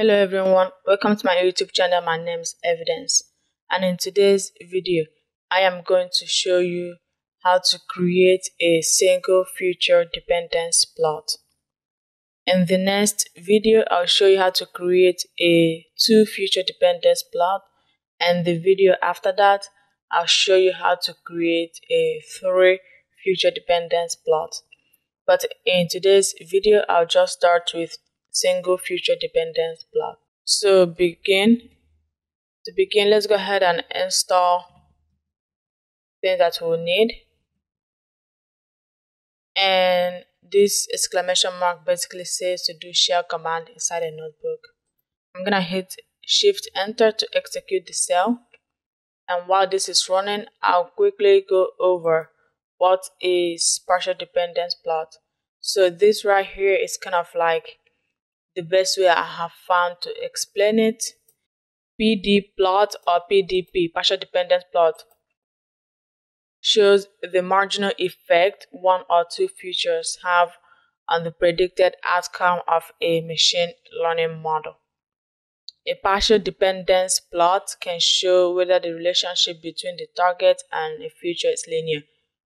Hello everyone, welcome to my YouTube channel. My name is Evidence and in today's video I am going to show you how to create a single feature dependence plot. In the next video I'll show you how to create a two feature dependence plot and the video after that I'll show you how to create a three feature dependence plot. But in today's video I'll just start with single feature dependence plot. So begin. To begin, let's go ahead and install things that we'll need. And this exclamation mark basically says to do shell command inside a notebook. I'm gonna hit shift enter to execute the cell. And while this is running, I'll quickly go over what is partial dependence plot. So this right here is kind of like the best way I have found to explain it. PD plot or PDP, partial dependence plot, shows the marginal effect one or two features have on the predicted outcome of a machine learning model. A partial dependence plot can show whether the relationship between the target and a feature is linear,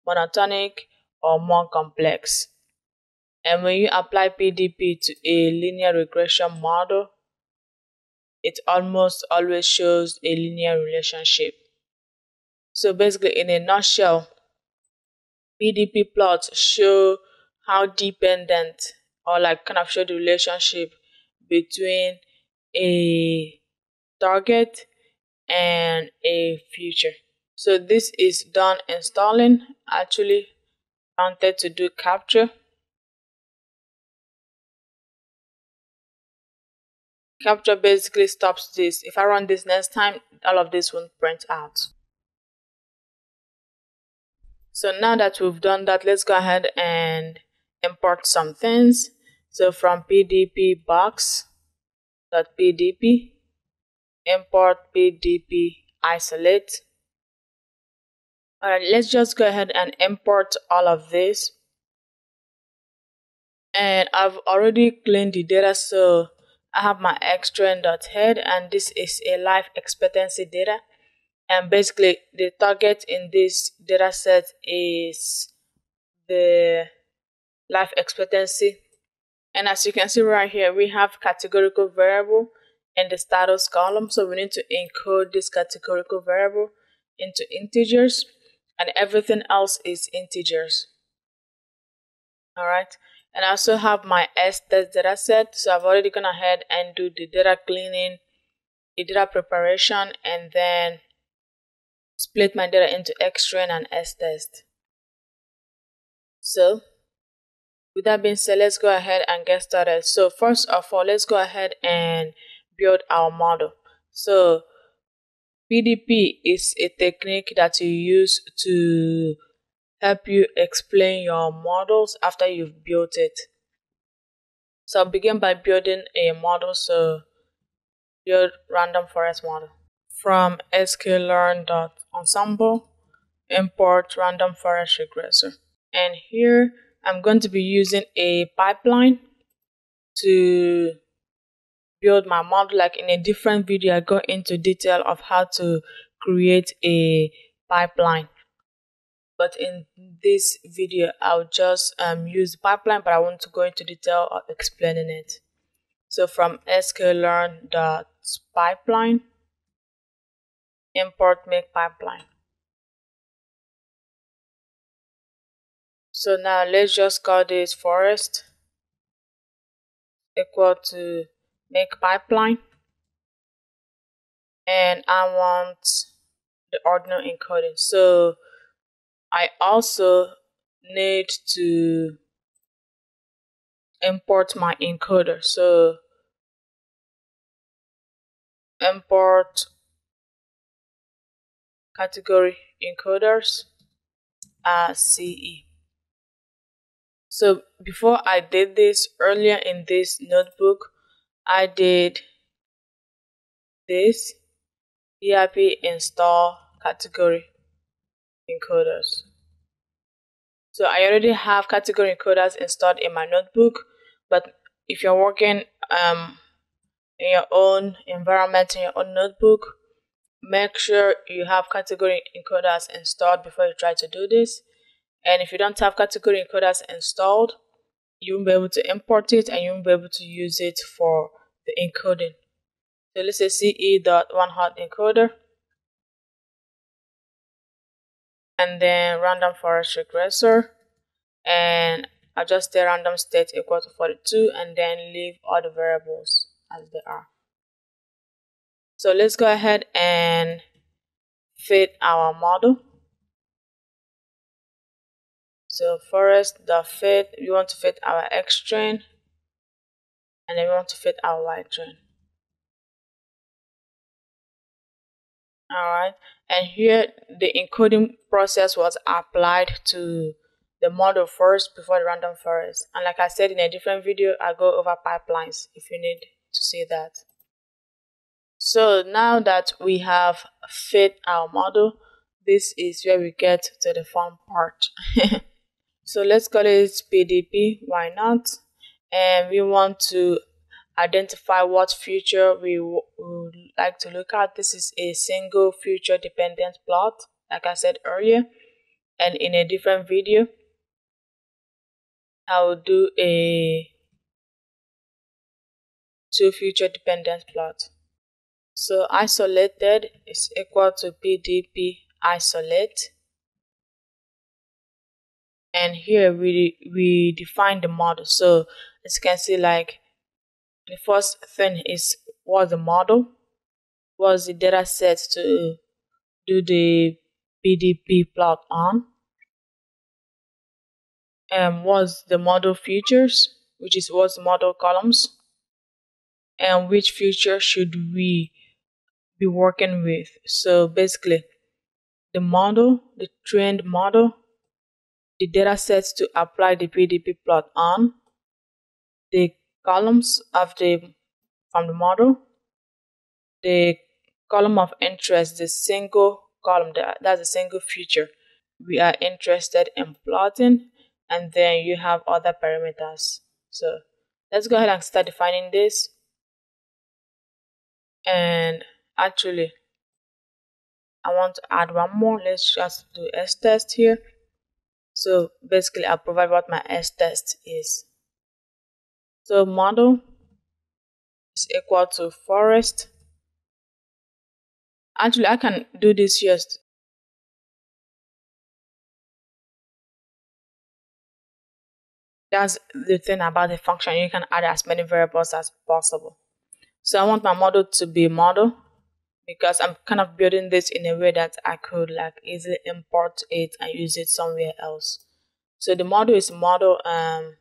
monotonic, or more complex. And when you apply PDP to a linear regression model, it almost always shows a linear relationship. So basically, in a nutshell, PDP plots show how dependent or like kind of show the relationship between a target and a feature. So this is done installing. Actually, wanted to do capture Capture basically stops this. If I run this next time, all of this won't print out. So now that we've done that, let's go ahead and import some things. So from pdp box.pdp, import pdp isolate. Alright, let's just go ahead and import all of this. And I've already cleaned the data, so I have my xtrain dot head and this is a life expectancy data. And basically the target in this data set is the life expectancy. And as you can see right here, we have categorical variable in the status column. So we need to encode this categorical variable into integers and everything else is integers. All right and I also have my S test data set. So I've already gone ahead and do the data cleaning, the data preparation, and then split my data into X-train and S test. So with that being said, let's go ahead and get started. So first of all, let's go ahead and build our model. So PDP is a technique that you use to help you explain your models after you've built it. So begin by building a model. So build random forest model. From sklearn.ensemble, import random forest regressor. And here I'm going to be using a pipeline to build my model. Like in a different video, I go into detail of how to create a pipeline but in this video I'll just um, use the pipeline but I want to go into detail of explaining it. So from sklearn.pipeline import make pipeline. So now let's just call this forest equal to make pipeline and I want the ordinal encoding. So I also need to import my encoder. So import category encoders as CE. So before I did this earlier in this notebook, I did this PIP install category encoders. So I already have category encoders installed in my notebook, but if you're working um, in your own environment, in your own notebook. Make sure you have category encoders installed before you try to do this. And if you don't have category encoders installed, you won't be able to import it and you won't be able to use it for the encoding. So let's say ce dot one hot encoder and then random forest regressor and adjust the random state equal to 42 and then leave all the variables as they are. So let's go ahead and fit our model. So forest the fit, we want to fit our X train and then we want to fit our Y train. Alright, and here the encoding process was applied to the model first before the random forest. And like I said in a different video, I go over pipelines if you need to see that. So now that we have fit our model, this is where we get to the fun part. so let's call it PDP, why not? And we want to identify what feature we would like to look at. This is a single feature dependent plot, like I said earlier. And in a different video, I will do a two feature dependent plot. So isolated is equal to PDP isolate. And here we, we define the model. So as you can see, like the first thing is what the model, was the data set to do the PDP plot on um, and was the model features, which is what's model columns, and which feature should we be working with. So basically, the model, the trained model, the data sets to apply the PDP plot on, the columns of the from the model, the column of interest, the single column, that, that's a single feature. We are interested in plotting, and then you have other parameters. So let's go ahead and start defining this. And actually I want to add one more. Let's just do s test here. So basically I'll provide what my s test is so model is equal to forest actually I can do this just That's the thing about the function. You can add as many variables as possible. So I want my model to be model because I'm kind of building this in a way that I could like easily import it and use it somewhere else. So the model is model um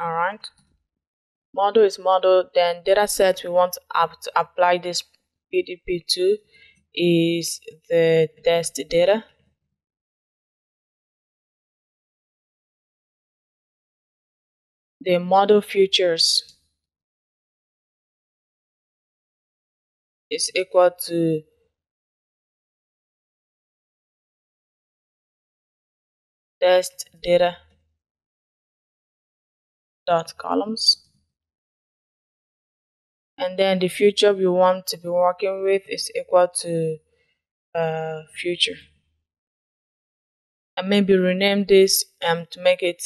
all right model is model then data set we want to, to apply this pdp to is the test data. The model features is equal to test data dot columns. And then the feature we want to be working with is equal to uh, feature. And maybe rename this um, to make it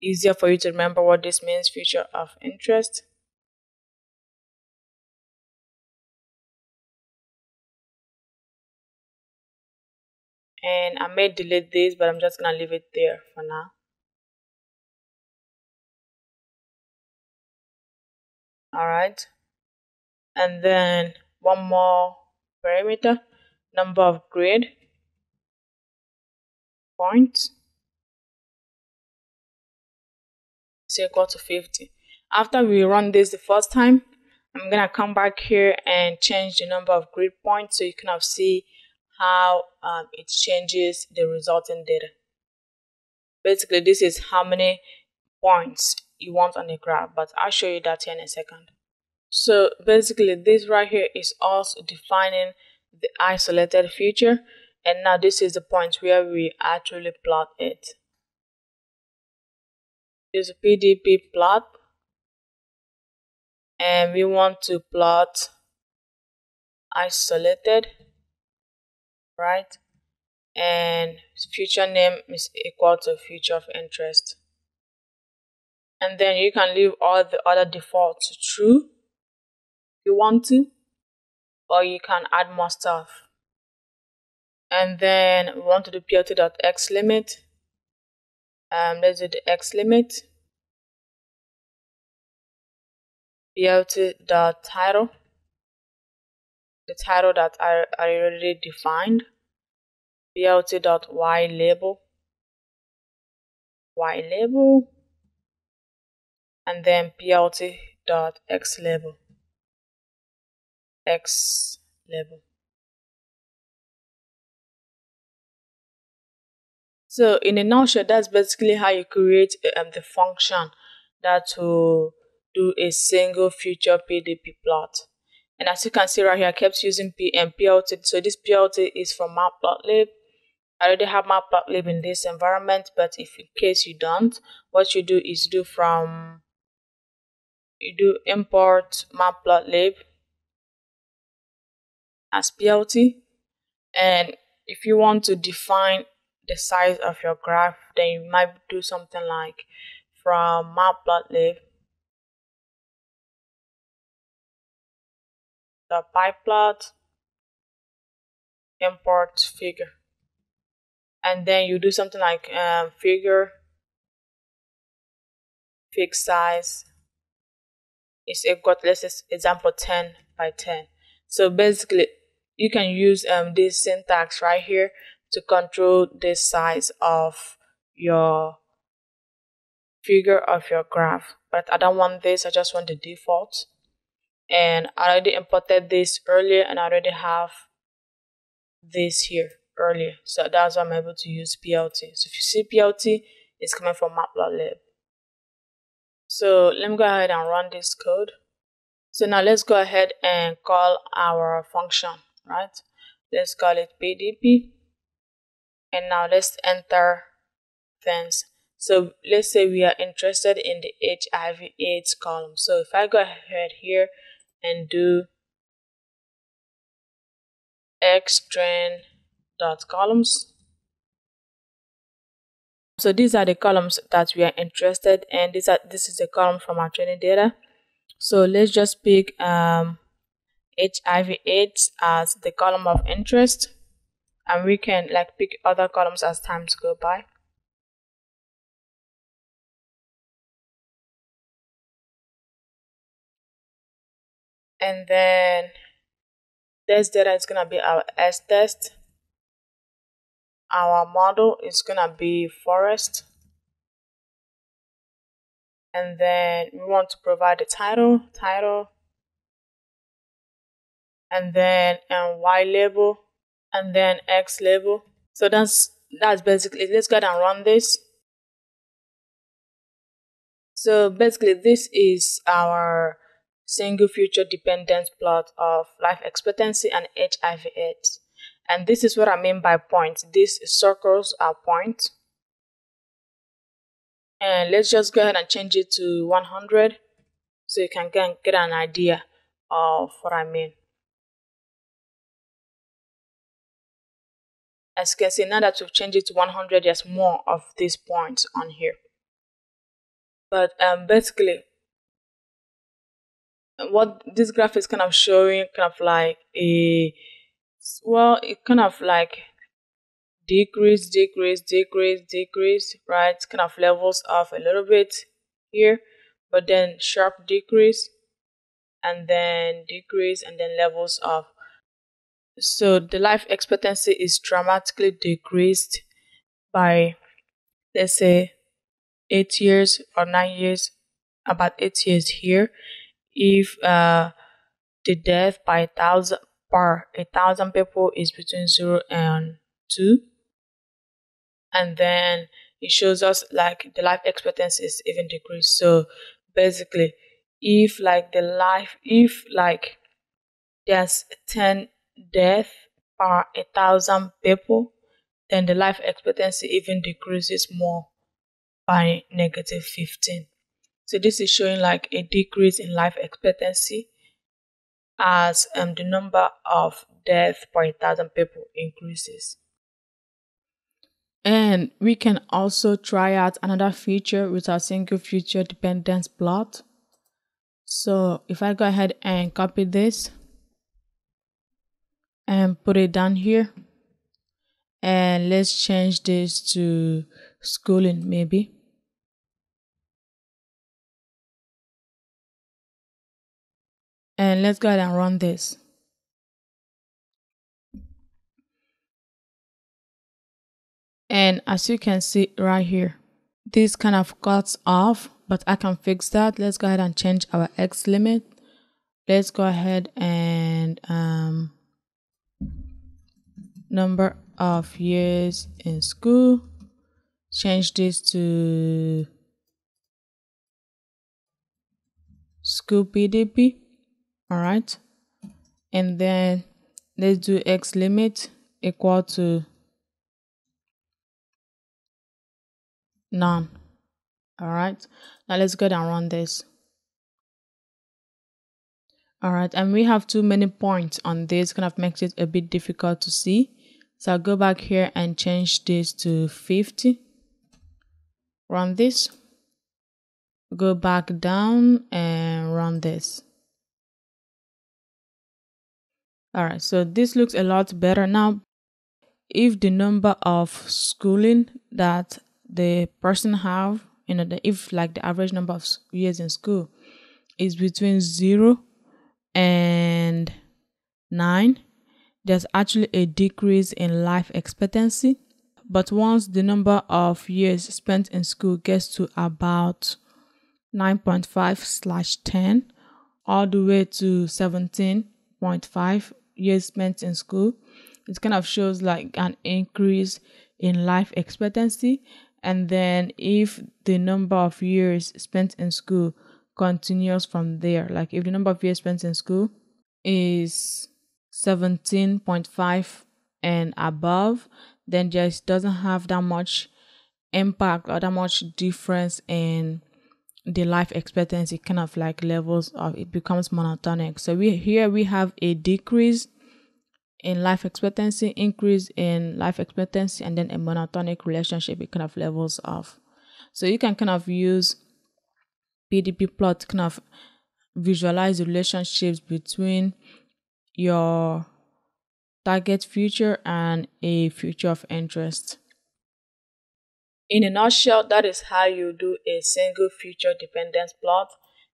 easier for you to remember what this means feature of interest. And I may delete this but I'm just gonna leave it there for now alright and then one more parameter number of grid points. Is equal to 50 after we run this the first time I'm gonna come back here and change the number of grid points so you can have see how um, it changes the resulting data. Basically this is how many points you want on the graph but I'll show you that here in a second. So basically this right here is us defining the isolated feature and now this is the point where we actually plot it. use a PDP plot and we want to plot isolated right? And feature name is equal to feature of interest and then you can leave all the other defaults true if you want to or you can add more stuff. And then we want to do plt.x limit. Um let's do the x limit. Plt.title the title that I, I already defined. Plt.y label. Y label and then plt.x label x label so in a nutshell that's basically how you create um, the function that will do a single feature pdp plot. And as you can see right here i kept using plt so this plt is from matplotlib I already have matplotlib in this environment, but if in case you don't, what you do is do from you do import matplotlib as PLT. And if you want to define the size of your graph, then you might do something like from matplotlib the pyplot import figure and then you do something like um, figure fixed size is equal to let's example 10 by 10 so basically you can use um, this syntax right here to control the size of your figure of your graph. But I don't want this I just want the default. And I already imported this earlier and I already have this here earlier. So that's why I'm able to use PLT so if you see PLT it's coming from matplotlib so let me go ahead and run this code. So now let's go ahead and call our function, right? Let's call it PDP. And now let's enter things. So let's say we are interested in the HIV AIDS column. So if I go ahead here and do xtrain dot columns so these are the columns that we are interested in. This, are, this is the column from our training data. So let's just pick um, HIV AIDS as the column of interest. And we can like pick other columns as times go by. And then this data is going to be our S test our model is gonna be forest. And then we want to provide the title title. And then and y label. And then x label. So that's that's basically let's go ahead and run this. So basically this is our single feature dependence plot of life expectancy and hiv aids and this is what I mean by points. These circles are points. And let's just go ahead and change it to 100 so you can get an idea of what I mean. As you can see, now that we've changed it to 100, there's more of these points on here. But um, basically, what this graph is kind of showing, kind of like a well it kind of like decrease decrease decrease decrease right? Kind of levels off a little bit here but then sharp decrease and then decrease and then levels off. So the life expectancy is dramatically decreased by let's say eight years or nine years about eight years here. If uh the death by thousand per a thousand people is between 0 and 2 and then it shows us like the life expectancy is even decreased so basically if like the life if like there's 10 death per a thousand people then the life expectancy even decreases more by negative 15. So this is showing like a decrease in life expectancy as um, the number of deaths per thousand people increases. And we can also try out another feature with our single feature dependence plot. So if I go ahead and copy this and put it down here and let's change this to schooling maybe. And let's go ahead and run this. And as you can see right here, this kind of cuts off, but I can fix that. Let's go ahead and change our X limit. Let's go ahead and um, number of years in school. Change this to school PDP. All right. And then let's do X limit equal to none. All right. Now let's go and run this. All right. And we have too many points on this kind of makes it a bit difficult to see. So I'll go back here and change this to 50. Run this. Go back down and run this. All right. So this looks a lot better now. If the number of schooling that the person have you know the, if like the average number of years in school is between 0 and 9 there's actually a decrease in life expectancy but once the number of years spent in school gets to about 9.5 slash 10 all the way to 17.5 years spent in school. It kind of shows like an increase in life expectancy. And then if the number of years spent in school continues from there like if the number of years spent in school is 17.5 and above then just doesn't have that much impact or that much difference in the life expectancy kind of like levels of it becomes monotonic so we here we have a decrease in life expectancy, increase in life expectancy, and then a monotonic relationship it kind of levels off. So you can kind of use PDP plot kind of visualize relationships between your target feature and a feature of interest. In a nutshell, that is how you do a single feature dependence plot.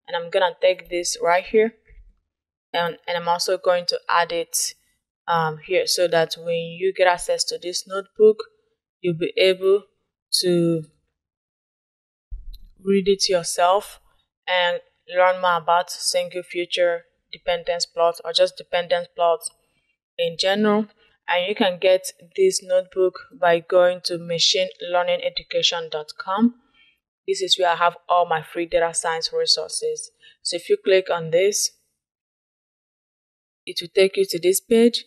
And I'm gonna take this right here and, and I'm also going to add it um, here so that when you get access to this notebook, you'll be able to read it yourself and learn more about single feature dependence plots or just dependence plots in general. And you can get this notebook by going to machinelearningeducation.com. This is where I have all my free data science resources. So if you click on this, it will take you to this page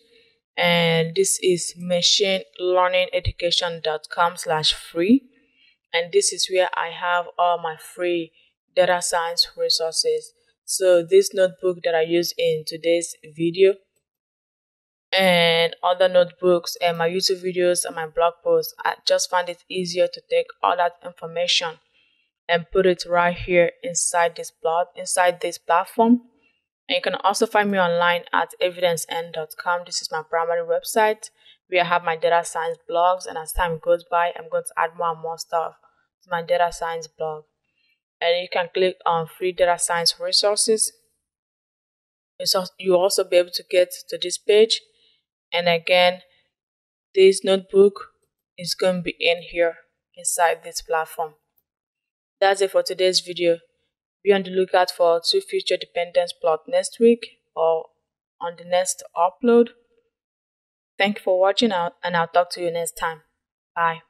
and this is machinelearningeducation.com slash free and this is where I have all my free data science resources. So this notebook that I use in today's video and other notebooks and my YouTube videos and my blog posts, I just find it easier to take all that information and put it right here inside this plot, inside this platform and you can also find me online at evidencen.com. This is my primary website where I have my data science blogs. And as time goes by, I'm going to add more and more stuff to my data science blog. And you can click on free data science resources. You'll also be able to get to this page. And again, this notebook is going to be in here inside this platform. That's it for today's video. Be on the lookout for two feature dependence plot next week or on the next upload. Thank you for watching out and I'll talk to you next time. Bye.